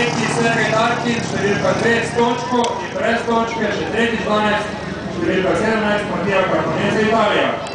Tretji Sergej Tarkin, številka 3 s točko in brez točke, še tretji 12, številka 17, Matija Karponese Italija.